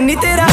ਨੀ ਤੇਰਾ